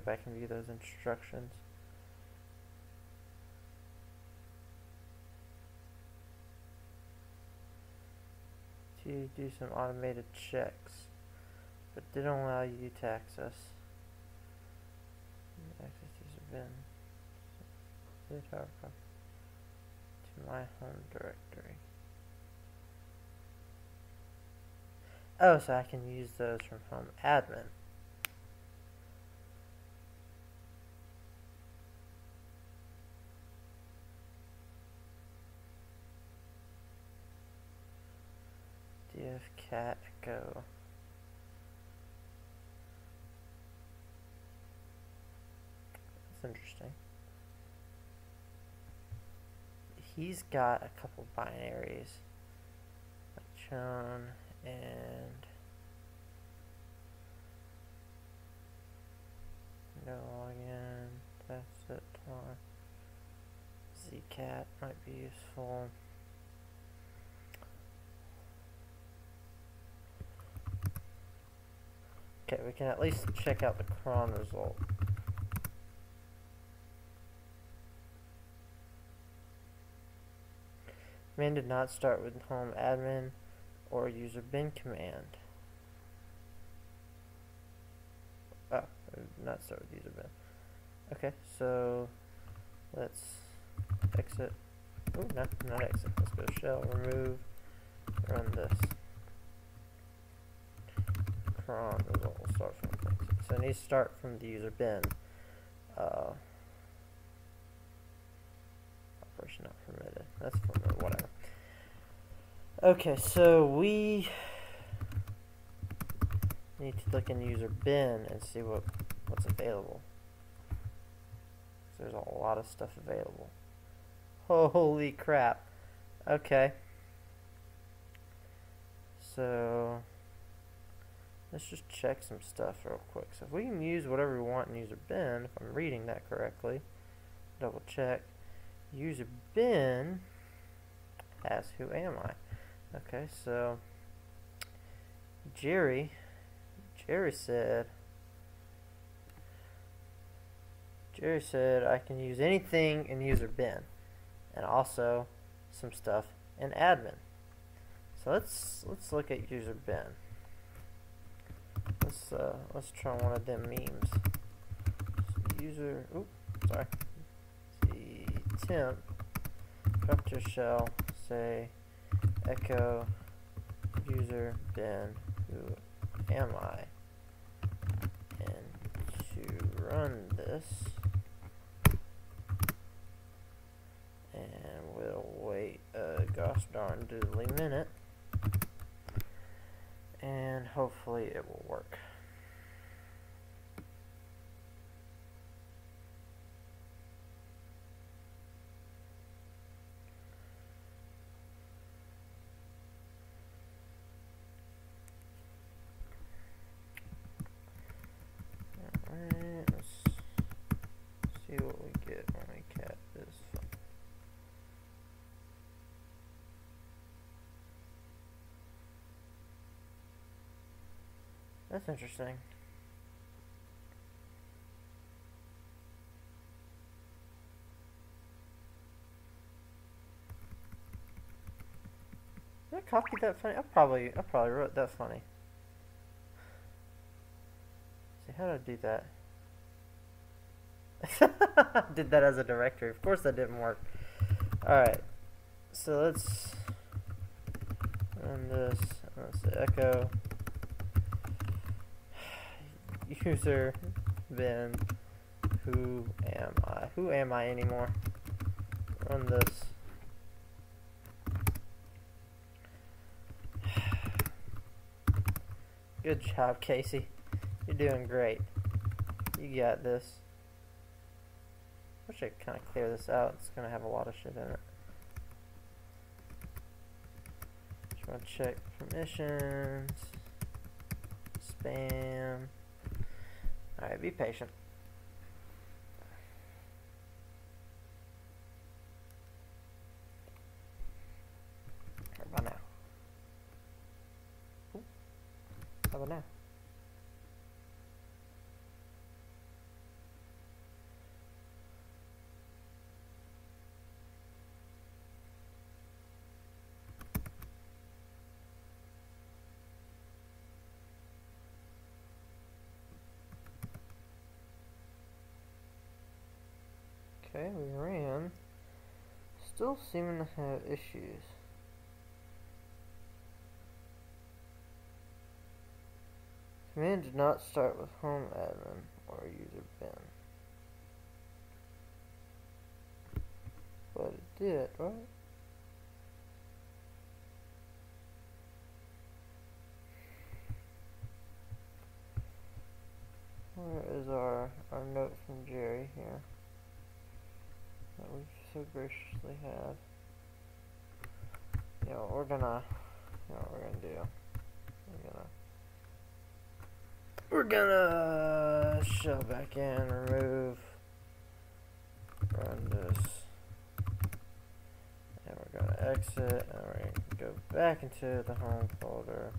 Go back and view those instructions. To do some automated checks, but didn't allow you to access. Access user bin. To my home directory. Oh, so I can use those from home admin. Df cat echo. That's interesting. He's got a couple binaries. Chon and no login, that's it, zcat might be useful. Okay, we can at least check out the cron result. Command did not start with home admin or user bin command. Oh, not start with user bin. Okay, so let's exit. Oh, not, not exit. Let's go shell remove, run this result will start from so it needs to start from the user bin. Uh, operation not permitted. That's permitted, whatever. Okay, so we need to look in user bin and see what what's available. There's a lot of stuff available. Holy crap. Okay. So Let's just check some stuff real quick. So if we can use whatever we want in user bin, if I'm reading that correctly, double check. User bin has who am I? Okay, so Jerry, Jerry said, Jerry said I can use anything in user bin and also some stuff in admin. So let's let's look at user bin. Let's uh, let's try one of them memes. User, oop, sorry. The temp vector shell say echo user bin who am I and to run this and we'll wait a gosh darn doodly minute and hopefully it will work. Alright, let's see what we get when we cat this. That's interesting. Did I copy that funny? I probably I probably wrote that funny. see how did I do that? did that as a directory. Of course that didn't work. Alright. So let's run this. Let's echo user bin who am I? Who am I anymore? Run this. Good job, Casey. You're doing great. You got this. I could kind of clear this out. It's going to have a lot of shit in it. Just want to check permissions. Spam. Alright, be patient. How about now? How about now? Okay, we ran. Still seeming to have issues. Command did not start with home admin or user bin. But it did, right? Where is our, our note from Jerry here? That we so graciously have. Yeah, we're gonna, you know we're gonna do? We're gonna we're gonna shell back in, remove, run this, and we're gonna exit, and we're gonna go back into the home folder,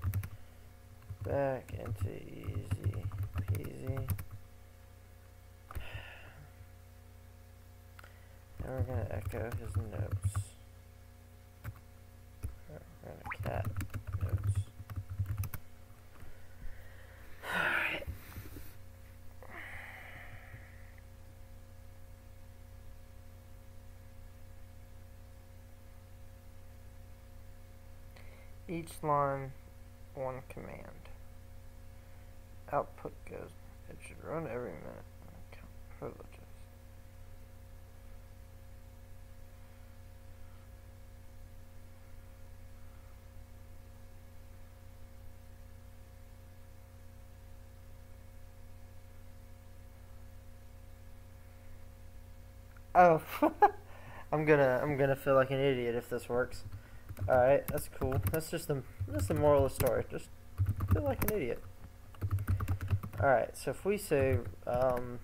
back into easy peasy, and we're gonna echo his notes. We're gonna cat notes. Alright. Each line, one command. Output goes. It should run every minute. Account privileges. Oh, I'm gonna I'm gonna feel like an idiot if this works. All right, that's cool. That's just the that's the moral of the story. Just feel like an idiot. All right, so if we say um,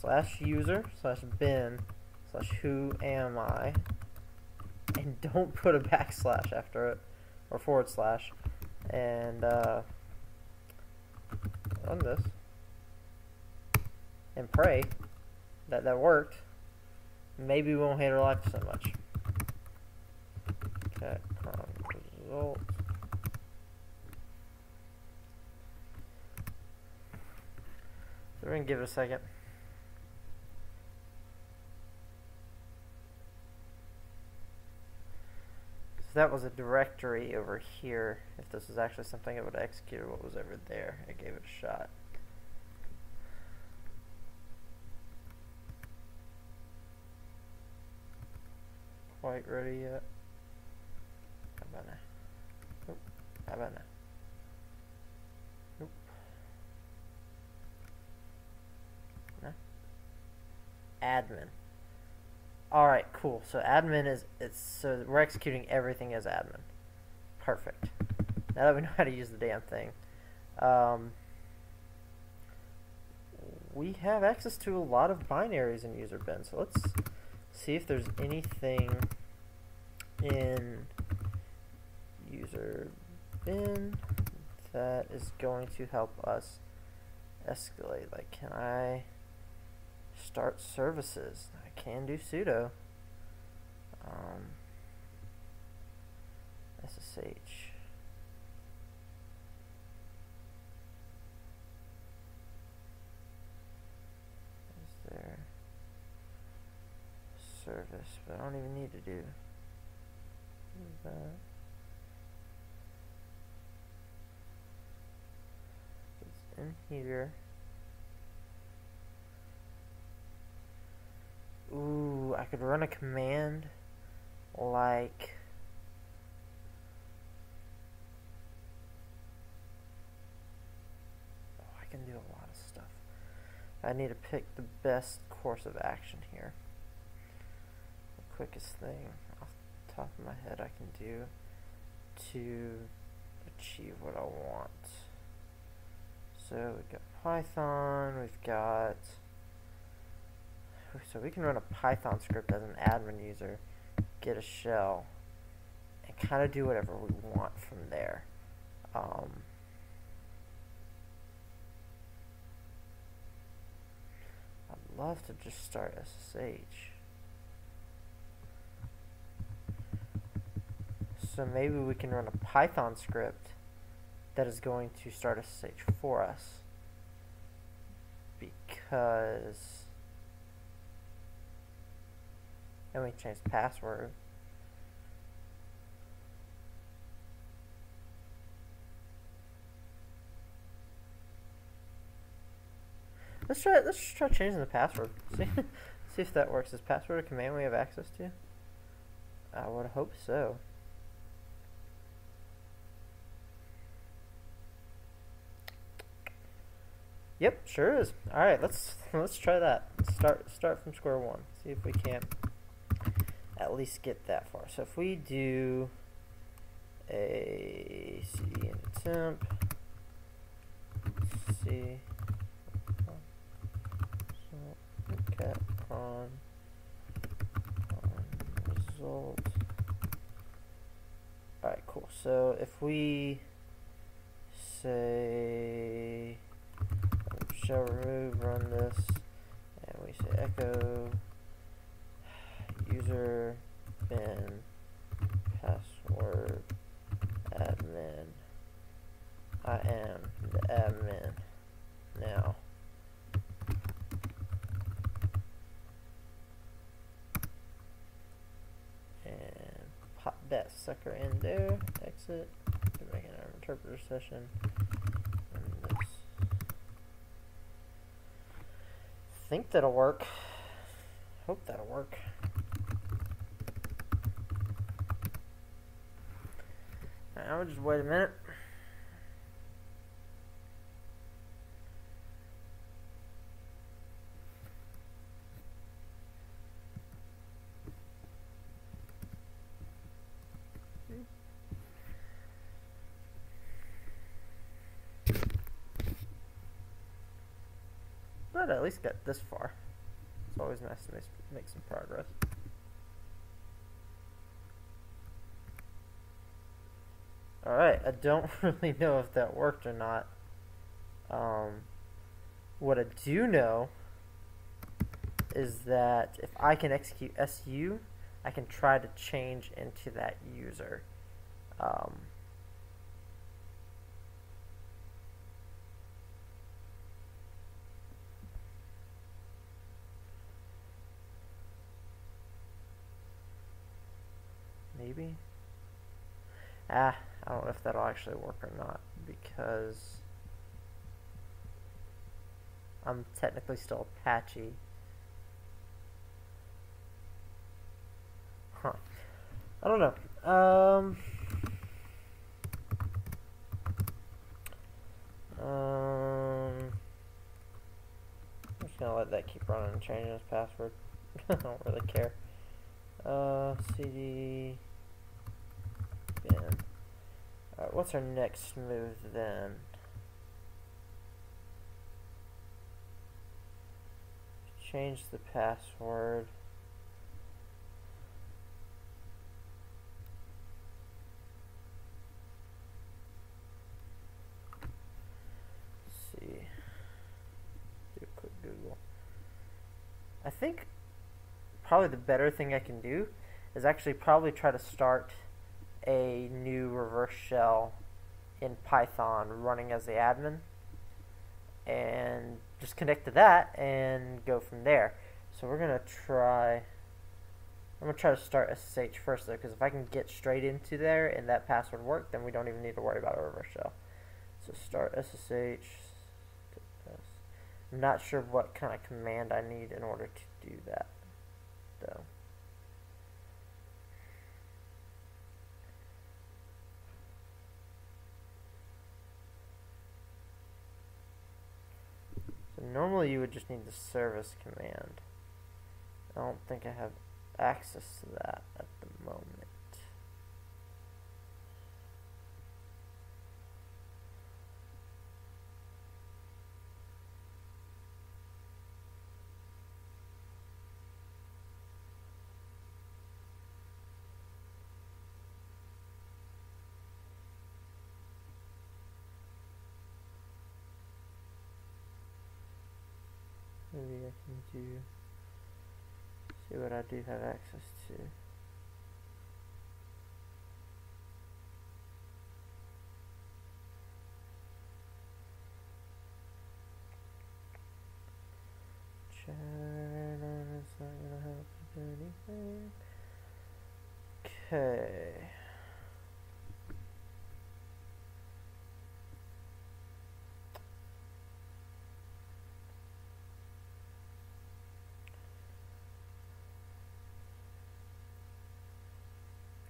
slash user slash bin slash who am I, and don't put a backslash after it or forward slash, and uh, run this and pray that that worked, maybe we won't hate our life so much. Cat cron um, result. So we're gonna give it a second. So that was a directory over here. If this was actually something it would execute what was over there, I gave it a shot. Quite ready yet. How about now? Nope. How about now? Nope. No. Admin. Alright, cool. So admin is it's so we're executing everything as admin. Perfect. Now that we know how to use the damn thing. Um, we have access to a lot of binaries in user bin, so let's see if there's anything in user bin that is going to help us escalate. Like, can I start services? I can do sudo. Um, SSH. Is there service? But I don't even need to do that. It's in here. Ooh, I could run a command like oh, I can do a lot of stuff. I need to pick the best course of action here. Quickest thing off the top of my head I can do to achieve what I want. So we've got Python, we've got so we can run a Python script as an admin user, get a shell, and kind of do whatever we want from there. Um, I'd love to just start SSH. So maybe we can run a Python script that is going to start a stage for us. Because And we change the password. Let's try. Let's try changing the password. See, see if that works. Is password a command we have access to? I would hope so. Yep, sure is. All right, let's let's try that. Start start from square one. See if we can't at least get that far. So if we do a cd and temp, see, so get on on result. All right, cool. So if we say shall remove run this. And we say echo user bin password admin. I am the admin now. And pop that sucker in there exit making our interpreter session think that'll work. Hope that'll work. Now just wait a minute. But at least get this far. It's always nice to make some progress. Alright, I don't really know if that worked or not. Um, what I do know is that if I can execute SU, I can try to change into that user. Um, maybe. Ah, I don't know if that'll actually work or not because I'm technically still Apache. Huh. I don't know. Um, um, I'm just gonna let that keep running and changing his password. I don't really care. Uh, CD Alright, what's our next move then? Change the password. See. Do a quick Google. I think probably the better thing I can do is actually probably try to start a new reverse shell in Python running as the admin and just connect to that and go from there. So we're gonna try I'm gonna try to start SSH first though because if I can get straight into there and that password work then we don't even need to worry about a reverse shell. So start SSH I'm not sure what kind of command I need in order to do that though. Normally you would just need the service command. I don't think I have access to that at the moment. See what I do have access to chat it's not gonna help do anything Okay.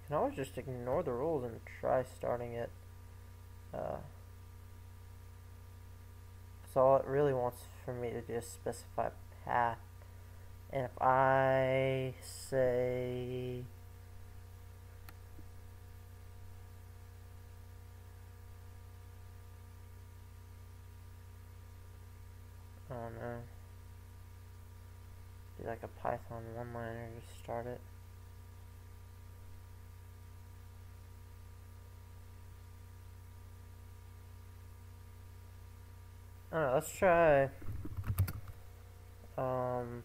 Can always just ignore the rules and try starting it. Uh, so all it really wants for me to is specify path. And if I say I don't know. Do like a Python one liner to start it. I let's try um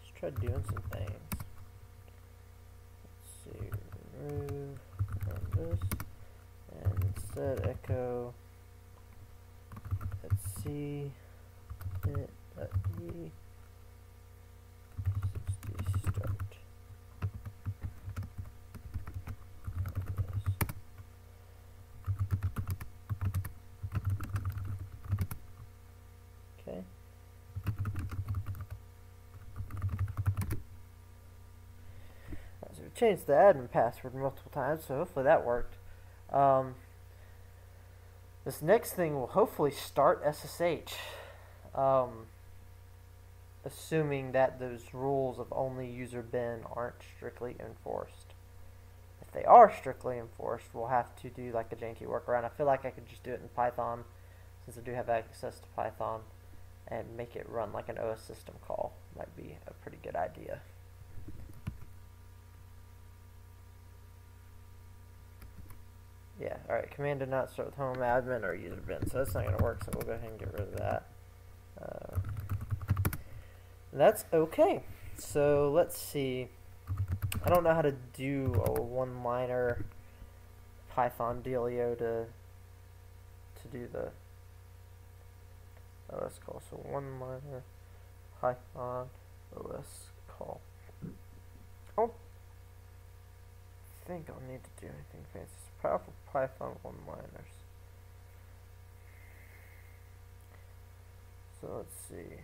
let's try doing some things. Let's see, remove this and instead echo let's see it dot e 60 start. Run this. Okay. So we changed the admin password multiple times, so hopefully that worked. Um, this next thing will hopefully start SSH, um, assuming that those rules of only user bin aren't strictly enforced. If they are strictly enforced, we'll have to do like a janky workaround. I feel like I could just do it in Python, since I do have access to Python, and make it run like an OS system call. Might be a pretty good idea. Yeah, alright, command did not start with home admin or user bin, so that's not going to work, so we'll go ahead and get rid of that. Uh, that's okay. So let's see. I don't know how to do a one-liner Python dealio to to do the OS call. So one-liner Python OS call. Oh! I don't think I'll need to do anything fancy. It's powerful Python one-liners. So let's see.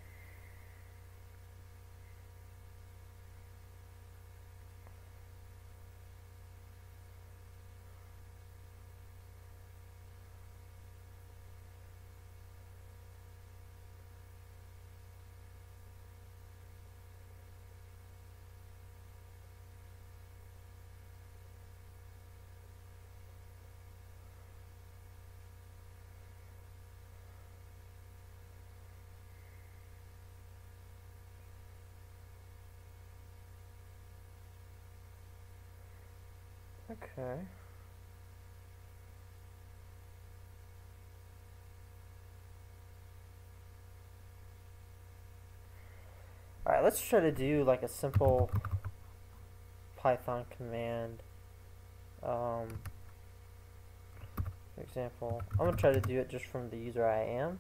Okay. Alright, let's try to do like a simple Python command. Um, for example, I'm going to try to do it just from the user I am.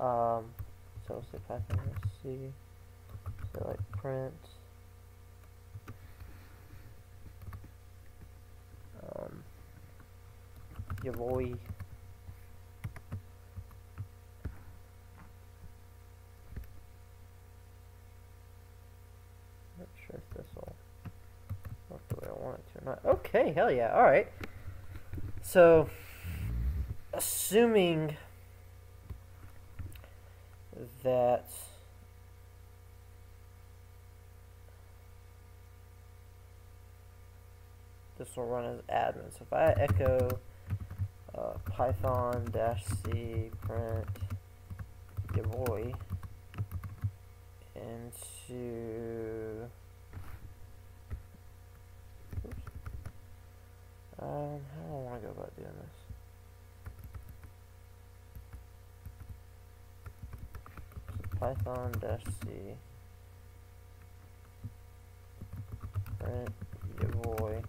Um, so we'll say Python C, so like print. Um, your boy. Not sure if this will work the way I want it to or not. Okay, hell yeah. Alright. So, assuming that this will run as admin. So if I echo uh, python dash c print your into um, how do I want to go about doing this? So python dash c print your boy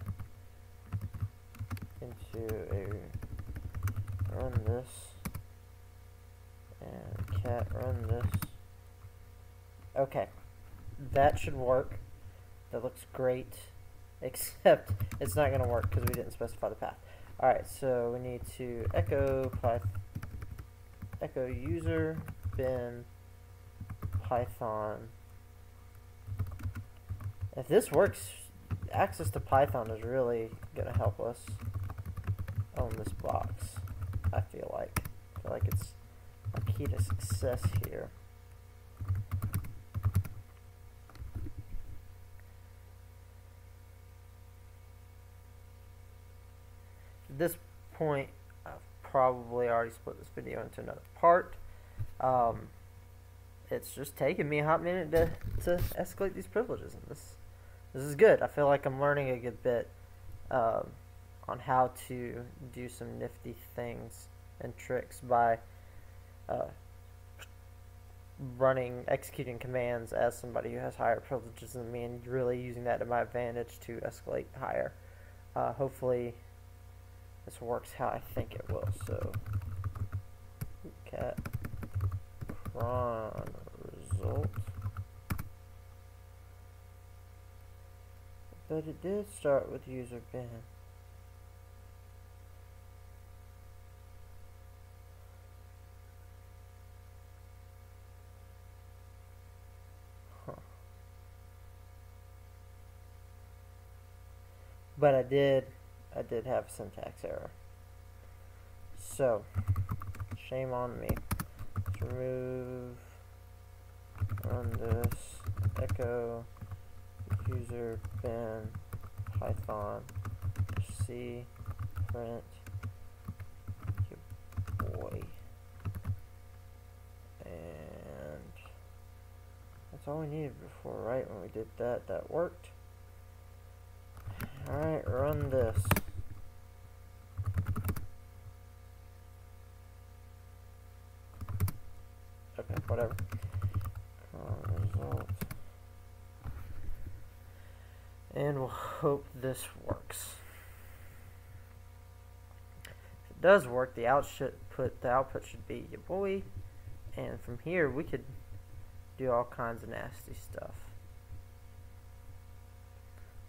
into a run this and cat run this. Okay. that should work. That looks great, except it's not going to work because we didn't specify the path. Alright, so we need to echo python, echo user bin python. If this works, access to Python is really going to help us on this box, I feel like. I feel like it's a key to success here. At this point, I've probably already split this video into another part. Um, it's just taken me a hot minute to, to escalate these privileges, and this this is good. I feel like I'm learning a good bit um, on how to do some nifty things and tricks by uh, running, executing commands as somebody who has higher privileges than me and really using that to my advantage to escalate higher. Uh, hopefully this works how I think it will. So, cat cron result. But it did start with user bin. But I did, I did have a syntax error. So, shame on me. Let's remove, run this, echo, user bin python c print boy and that's all we needed before right when we did that that worked alright run this okay whatever result and we'll hope this works. If it does work, the output the output should be your boy, and from here we could do all kinds of nasty stuff.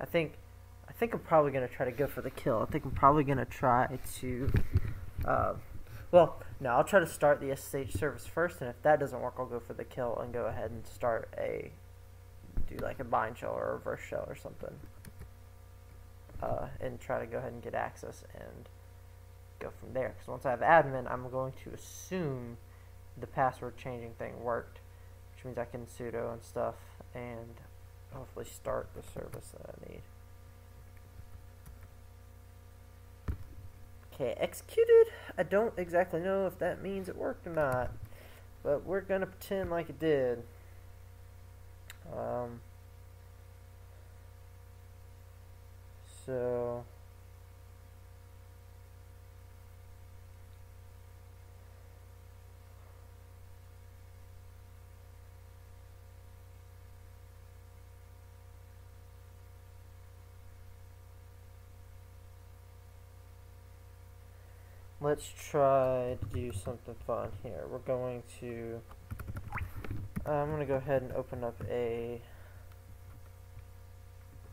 I think I think I'm probably gonna try to go for the kill. I think I'm probably gonna try to. Uh, well, no, I'll try to start the SSH service first, and if that doesn't work, I'll go for the kill and go ahead and start a do like a bind shell or a reverse shell or something. Uh, and try to go ahead and get access and go from there. Because once I have admin, I'm going to assume the password changing thing worked, which means I can sudo and stuff and hopefully start the service that I need. Okay, executed. I don't exactly know if that means it worked or not, but we're going to pretend like it did. Um, so let's try to do something fun here. We're going to uh, I'm going to go ahead and open up a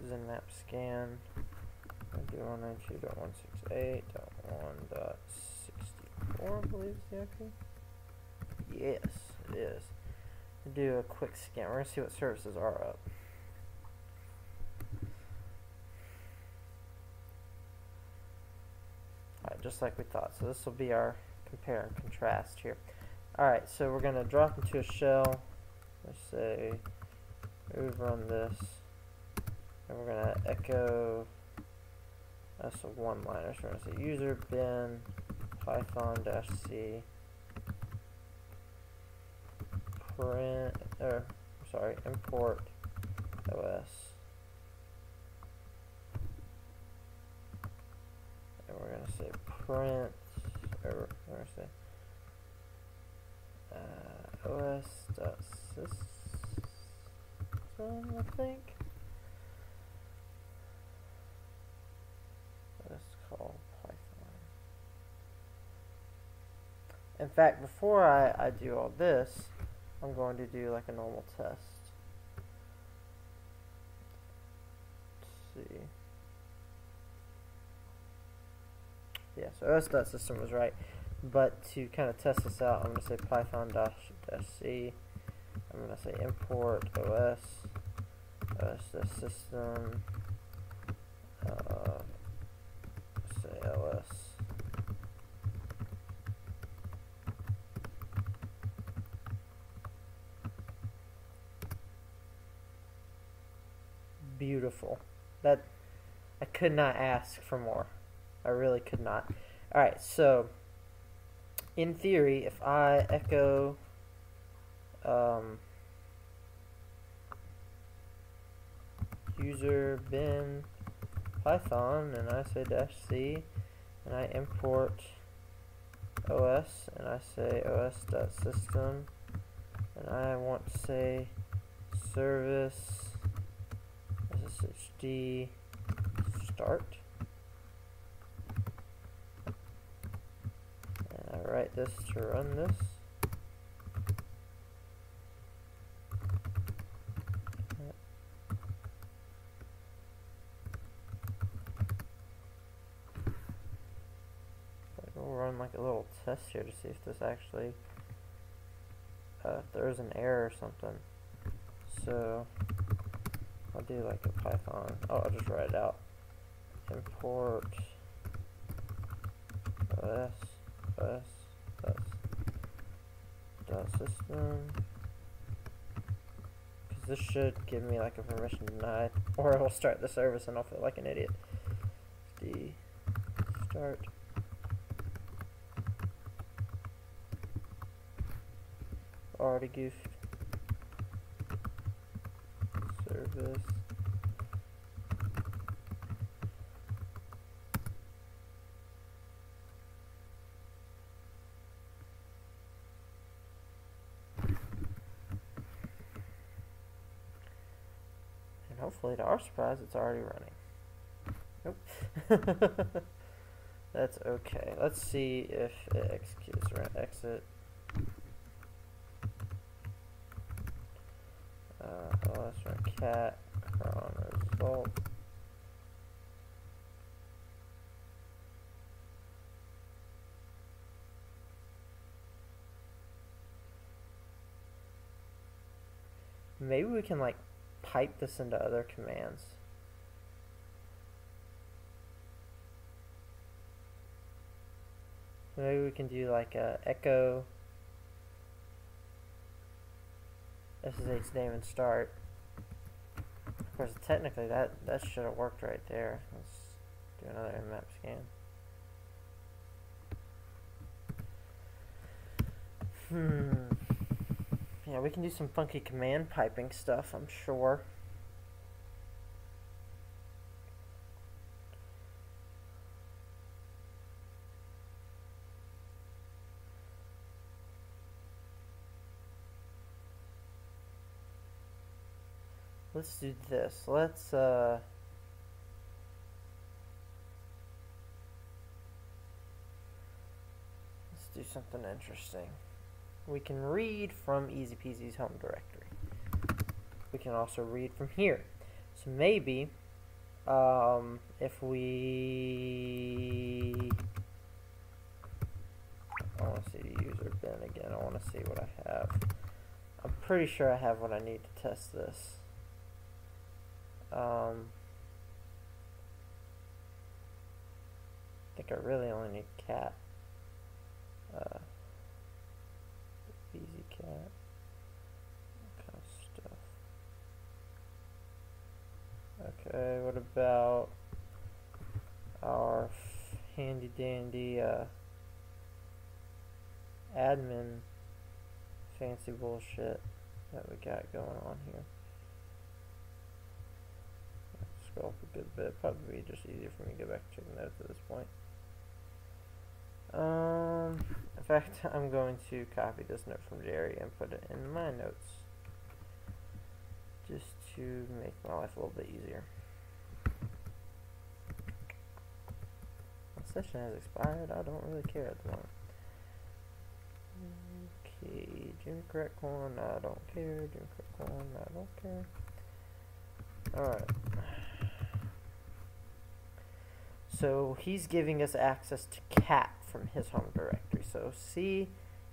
ZenMap scan. I do 192.168.1.64, I believe is the IP. Yes, it is. Do a quick scan. We're going to see what services are up. Alright, just like we thought. So this will be our compare and contrast here. Alright, so we're going to drop into a shell. Let's say move run this. And we're gonna echo. That's a one liner. So we're gonna say user bin python dash c print or sorry import os and we're gonna say print or we're gonna say uh, os system, I think. Let's call Python. In fact, before I, I do all this, I'm going to do like a normal test. Yeah, so os.system was right. But to kind of test this out, I'm going to say python dash dash c. I'm going to say import os os system uh, say ls. Beautiful. That I could not ask for more. I really could not. Alright, so in theory, if I echo um, user bin python and I say dash c and I import os and I say os.system and I want to say service sshd start and I write this to run this We'll run like a little test here to see if this actually, uh, if there's an error or something. So, I'll do like a Python, oh, I'll just write it out. Import os, os, dot system. Because this should give me like a permission denied, or it'll start the service and I'll feel like an idiot. D start. already goofed. Service. To our surprise it's already running. Nope. That's okay. Let's see if it executes. We're exit. Uh, let's run cat cron result. Maybe we can like pipe this into other commands. Maybe we can do like a echo SSH name and start. Of course, technically that, that should have worked right there. Let's do another nmap scan. Hmm. Yeah, we can do some funky command piping stuff, I'm sure. Let's do this. Let's, uh... Let's do something interesting. We can read from Easy Peasy's home directory. We can also read from here. So maybe, um, if we... I want to see the user bin again. I want to see what I have. I'm pretty sure I have what I need to test this. Um, I think I really only need cat. Uh, easy cat. kind of stuff. Okay, what about our handy dandy uh, admin fancy bullshit that we got going on here? scroll up a good bit. Probably just easier for me to go back and check notes at this point. Um, in fact, I'm going to copy this note from Jerry and put it in my notes. Just to make my life a little bit easier. Session has expired. I don't really care at the moment. Okay, Jimmy correct one. I don't care. Jimmy correct one. I don't care. Alright. So he's giving us access to cat from his home directory. So see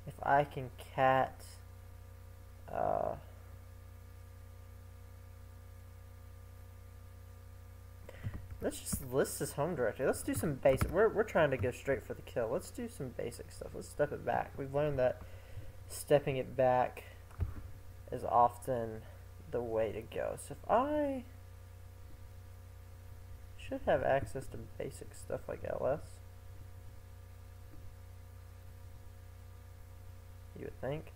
if I can cat let's just list his home directory. Let's do some basic. We're, we're trying to go straight for the kill. Let's do some basic stuff. Let's step it back. We've learned that stepping it back is often the way to go. So if I should have access to basic stuff like ls. You would think.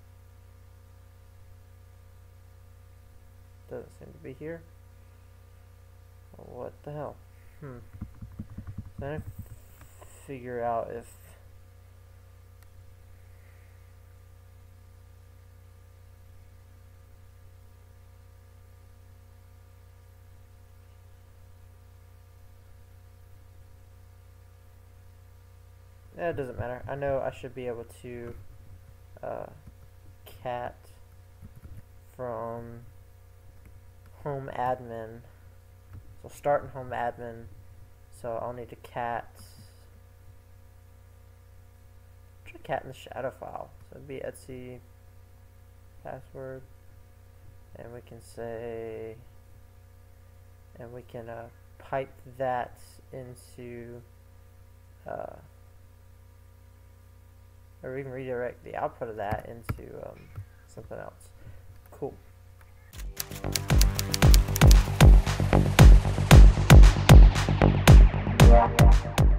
Doesn't seem to be here. What the hell? Hmm. Then I figure out if Yeah, it doesn't matter. I know I should be able to uh, cat from home admin. So start in home admin. So I'll need to cat try cat in the shadow file. So it'd be Etsy password. And we can say and we can uh, pipe that into uh, or even redirect the output of that into um, something else. Cool. Yeah.